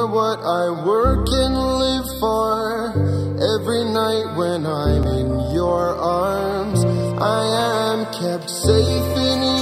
what I work and live for. Every night when I'm in your arms, I am kept safe in your